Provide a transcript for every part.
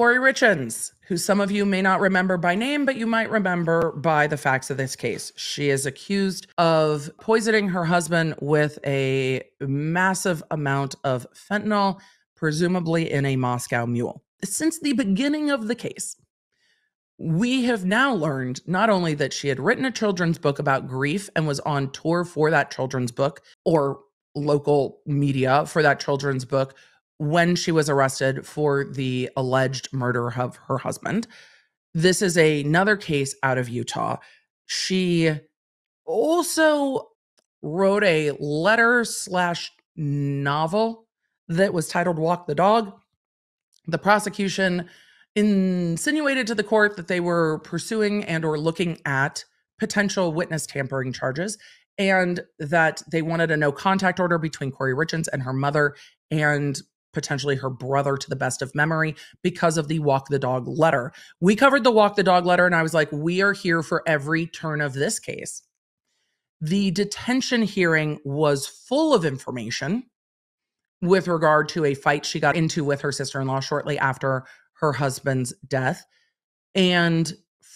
Kouri Richins, who some of you may not remember by name, but you might remember by the facts of this case. She is accused of poisoning her husband with a massive amount of fentanyl, presumably in a Moscow mule. Since the beginning of the case, we have now learned not only that she had written a children's book about grief and was on tour for that children's book or local media for that children's book when she was arrested for the alleged murder of her husband. This is a, another case out of Utah. She also wrote a letter slash novel that was titled Walk the Dog. The prosecution insinuated to the court that they were pursuing and or looking at potential witness tampering charges and that they wanted a no contact order between Kouri Richins and her mother and potentially her brother to the best of memory because of the walk the dog letter. We covered the walk the dog letter and I was like we are here for every turn of this case. The detention hearing was full of information with regard to a fight she got into with her sister-in-law shortly after her husband's death. And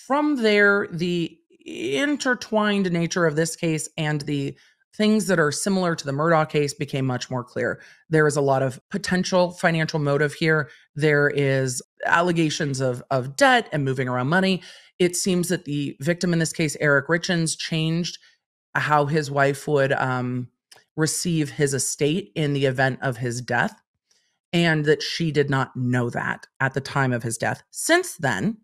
from there, the intertwined nature of this case and the things that are similar to the Murdoch case became much more clear. There is a lot of potential financial motive here. There is allegations of, of debt and moving around money. It seems that the victim in this case, Eric Richins, changed how his wife would um, receive his estate in the event of his death and that she did not know that at the time of his death. Since then,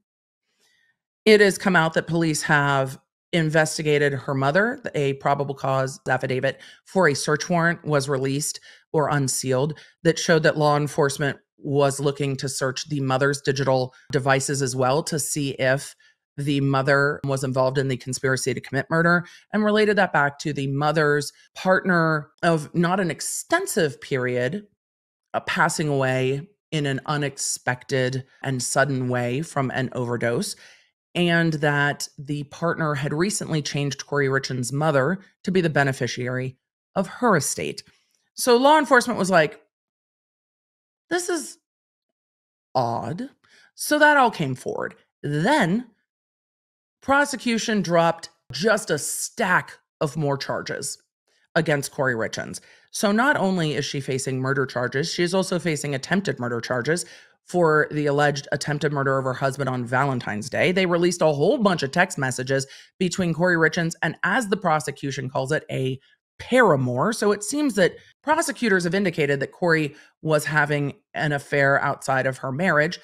it has come out that police have investigated her mother. A probable cause affidavit for a search warrant was released or unsealed that showed that law enforcement was looking to search the mother's digital devices as well to see if the mother was involved in the conspiracy to commit murder and related that back to the mother's partner of not an extensive period uh, passing away in an unexpected and sudden way from an overdose, and that the partner had recently changed Kouri Richins' mother to be the beneficiary of her estate. So law enforcement was like, this is odd. So that all came forward. Then prosecution dropped just a stack of more charges against Kouri Richins. So not only is she facing murder charges, she is also facing attempted murder charges for the alleged attempted murder of her husband on Valentine's Day. They released a whole bunch of text messages between Kouri Richins and, as the prosecution calls it, a paramour. So it seems that prosecutors have indicated that Kouri was having an affair outside of her marriage.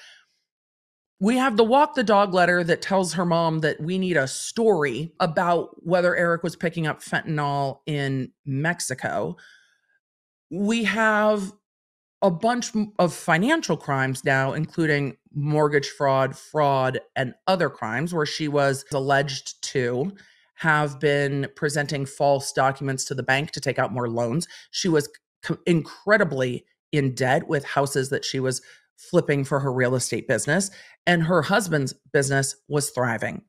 We have the walk the dog letter that tells her mom that we need a story about whether Eric was picking up fentanyl in Mexico we have a bunch of financial crimes now, including mortgage fraud, fraud, and other crimes where she was alleged to have been presenting false documents to the bank to take out more loans. She was incredibly in debt with houses that she was flipping for her real estate business, and her husband's business was thriving.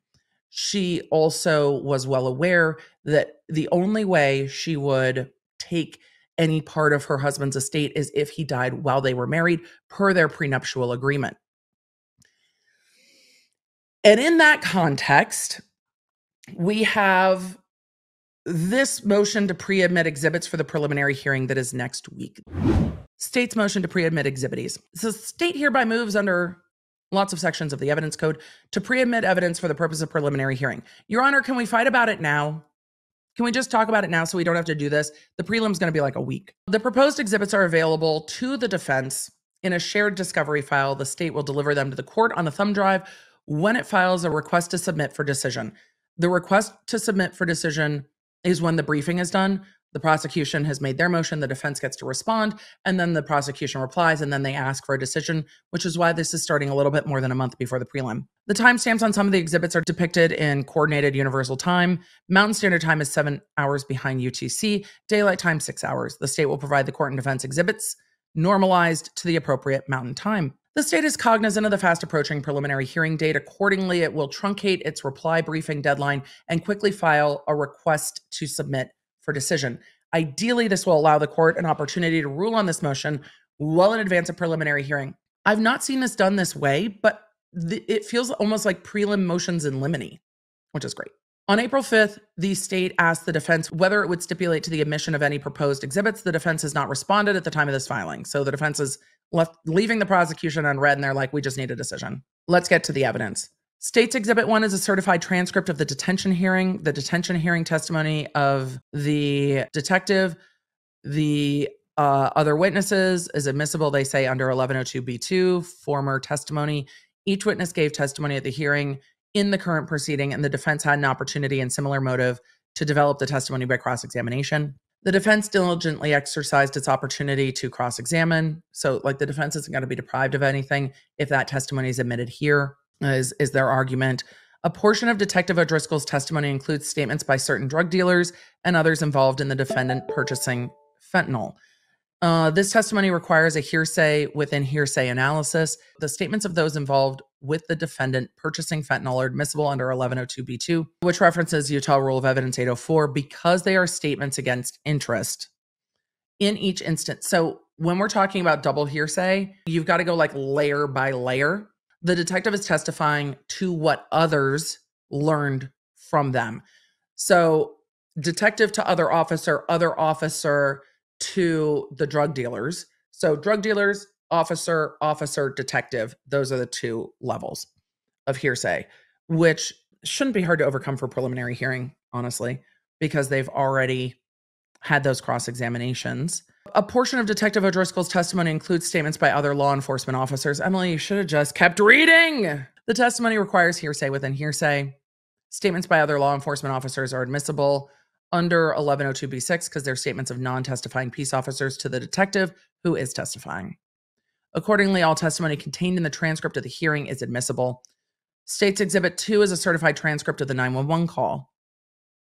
She also was well aware that the only way she would take any part of her husband's estate is if he died while they were married per their prenuptial agreement. And in that context, we have this motion to pre admit exhibits for the preliminary hearing that is next week. State's motion to pre admit exhibits. So, state hereby moves under lots of sections of the evidence code to pre admit evidence for the purpose of preliminary hearing. Your Honor, can we fight about it now? Can we just talk about it now so we don't have to do this? The prelim's going to be like a week. The proposed exhibits are available to the defense in a shared discovery file. The state will deliver them to the court on a thumb drive when it files a request to submit for decision. The request to submit for decision is when the briefing is done. The prosecution has made their motion, the defense gets to respond, and then the prosecution replies, and then they ask for a decision, which is why this is starting a little bit more than a month before the prelim. The timestamps on some of the exhibits are depicted in coordinated universal time. Mountain Standard Time is seven hours behind UTC, daylight time, six hours. The state will provide the court and defense exhibits normalized to the appropriate mountain time. The state is cognizant of the fast approaching preliminary hearing date. Accordingly, it will truncate its reply briefing deadline and quickly file a request to submit for decision. Ideally, this will allow the court an opportunity to rule on this motion well in advance of preliminary hearing. I've not seen this done this way, but th- it feels almost like prelim motions in limine, which is great. On April 5th, the state asked the defense whether it would stipulate to the admission of any proposed exhibits. The defense has not responded at the time of this filing. So the defense is left leaving the prosecution unread and they're like, we just need a decision. Let's get to the evidence. State's Exhibit 1 is a certified transcript of the detention hearing, the detention hearing testimony of the detective. The uh, other witnesses is admissible, they say, under 1102b2, former testimony. Each witness gave testimony at the hearing in the current proceeding, and the defense had an opportunity and similar motive to develop the testimony by cross examination. The defense diligently exercised its opportunity to cross examine. So, like, the defense isn't going to be deprived of anything if that testimony is admitted here, is, is their argument. A portion of Detective O'Driscoll's testimony includes statements by certain drug dealers and others involved in the defendant purchasing fentanyl. Uh, this testimony requires a hearsay within hearsay analysis. The statements of those involved with the defendant purchasing fentanyl are admissible under 1102b2, which references Utah Rule of Evidence 804 because they are statements against interest in each instance. So when we're talking about double hearsay, you've got to go like layer by layer. The detective is testifying to what others learned from them. So detective to other officer, other officer to the drug dealers. So, drug dealers, officer, officer, detective, those are the two levels of hearsay, which shouldn't be hard to overcome for preliminary hearing, honestly, because they've already had those cross examinations. A portion of Detective O'Driscoll's testimony includes statements by other law enforcement officers. Emily, you should have just kept reading. The testimony requires hearsay within hearsay. Statements by other law enforcement officers are admissible under 1102b6 because they're statements of non testifying peace officers to the detective who is testifying. Accordingly, all testimony contained in the transcript of the hearing is admissible. States Exhibit 2 is a certified transcript of the 911 call.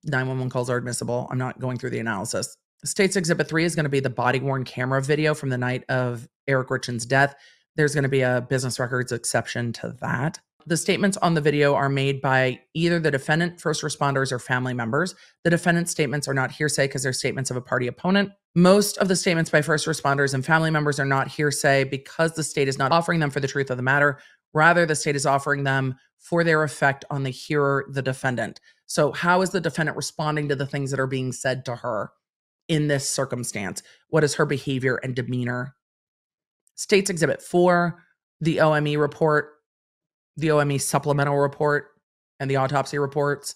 911 calls are admissible. I'm not going through the analysis. States Exhibit 3 is going to be the body worn camera video from the night of Eric Richins' death. There's going to be a business records exception to that. The statements on the video are made by either the defendant, first responders, or family members. The defendant's statements are not hearsay because they're statements of a party opponent. Most of the statements by first responders and family members are not hearsay because the state is not offering them for the truth of the matter. Rather, the state is offering them for their effect on the hearer, the defendant. So, how is the defendant responding to the things that are being said to her in this circumstance? What is her behavior and demeanor? States Exhibit 4, the OME report the OME supplemental report and the autopsy reports.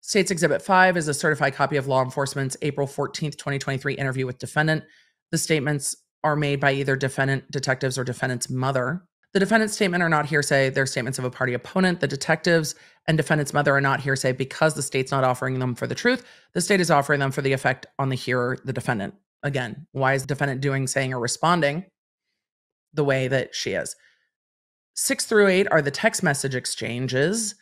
States Exhibit 5 is a certified copy of law enforcement's April 14th, 2023 interview with defendant. The statements are made by either defendant, detectives, or defendant's mother. The defendant's statement are not hearsay. They're statements of a party opponent. The detectives and defendant's mother are not hearsay because the state's not offering them for the truth. The state is offering them for the effect on the hearer, the defendant. Again, why is the defendant doing, saying, or responding the way that she is? Six through eight are the text message exchanges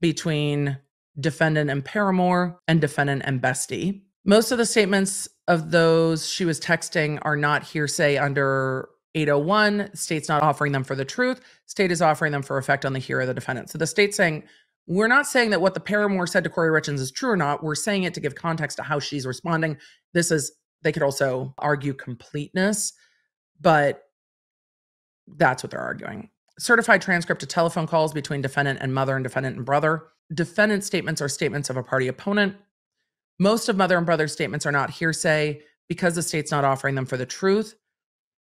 between defendant and paramour and defendant and Bestie. Most of the statements of those she was texting are not hearsay under 801. State's not offering them for the truth. State is offering them for effect on the hearer, of the defendant. So the state's saying, we're not saying that what the paramour said to Kouri Richins is true or not. We're saying it to give context to how she's responding. This is, they could also argue completeness, but that's what they're arguing certified transcript of telephone calls between defendant and mother and defendant and brother. Defendant statements are statements of a party opponent. Most of mother and brother statements are not hearsay because the state's not offering them for the truth.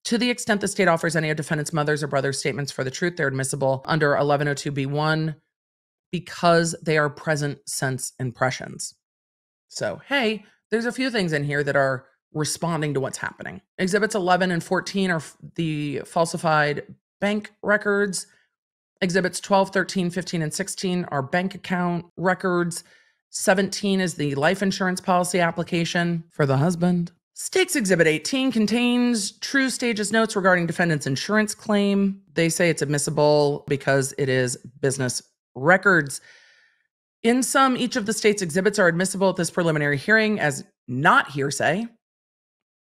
To the extent the state offers any of defendant's mother's or brother's statements for the truth, they're admissible under 1102b1 because they are present sense impressions. So, hey, there's a few things in here that are responding to what's happening. Exhibits 11 and 14 are the falsified bank records. Exhibits 12, 13, 15, and 16 are bank account records. 17 is the life insurance policy application for the husband. States Exhibit 18 contains TruStage's notes regarding defendant's insurance claim. They say it's admissible because it is business records. In sum, each of the state's exhibits are admissible at this preliminary hearing as not hearsay,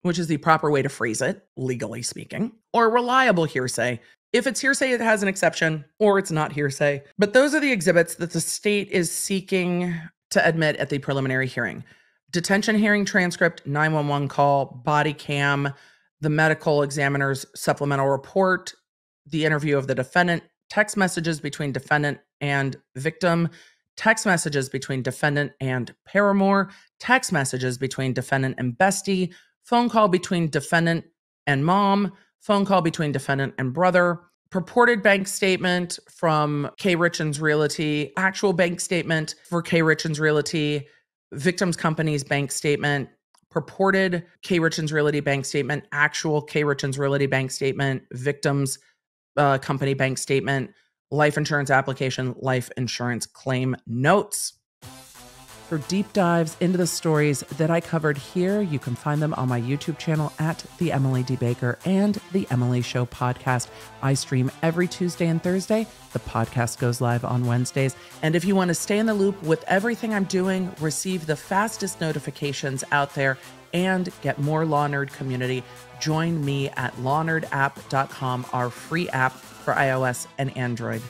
which is the proper way to phrase it, legally speaking, or reliable hearsay, if it's hearsay, it has an exception, or it's not hearsay. But those are the exhibits that the state is seeking to admit at the preliminary hearing detention hearing transcript, 911 call, body cam, the medical examiner's supplemental report, the interview of the defendant, text messages between defendant and victim, text messages between defendant and paramour, text messages between defendant and bestie, phone call between defendant and mom, phone call between defendant and brother, purported bank statement from K. Richins Realty, actual bank statement for K. Richins Realty, victim's company's bank statement, purported K. Richins Realty bank statement, actual K. Richins Realty bank statement, victim's uh, company bank statement, life insurance application, life insurance claim notes. For deep dives into the stories that I covered here, you can find them on my YouTube channel at The Emily D. Baker and The Emily Show podcast. I stream every Tuesday and Thursday. The podcast goes live on Wednesdays. And if you want to stay in the loop with everything I'm doing, receive the fastest notifications out there, and get more Law Nerd community, join me at lawnerdapp.com, our free app for iOS and Android.